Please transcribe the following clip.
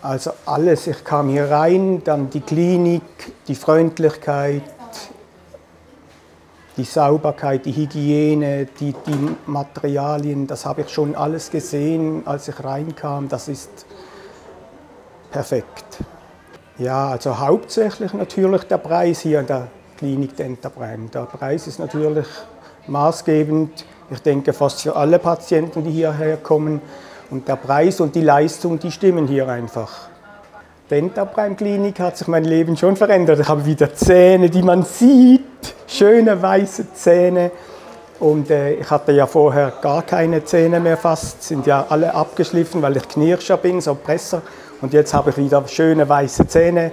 Also alles. Ich kam hier rein, dann die Klinik, die Freundlichkeit, die Sauberkeit, die Hygiene, die, die Materialien, das habe ich schon alles gesehen, als ich reinkam. Das ist perfekt. Ja, also hauptsächlich natürlich der Preis hier in der Klinik Dentabrheim. Der Preis ist natürlich maßgebend, ich denke fast für alle Patienten, die hierher kommen. Und der Preis und die Leistung, die stimmen hier einfach. Dentabrheim Klinik hat sich mein Leben schon verändert. Ich habe wieder Zähne, die man sieht, schöne weiße Zähne. Und äh, ich hatte ja vorher gar keine Zähne mehr fast, sind ja alle abgeschliffen, weil ich Knirscher bin, so Presser. Und jetzt habe ich wieder schöne weiße Zähne.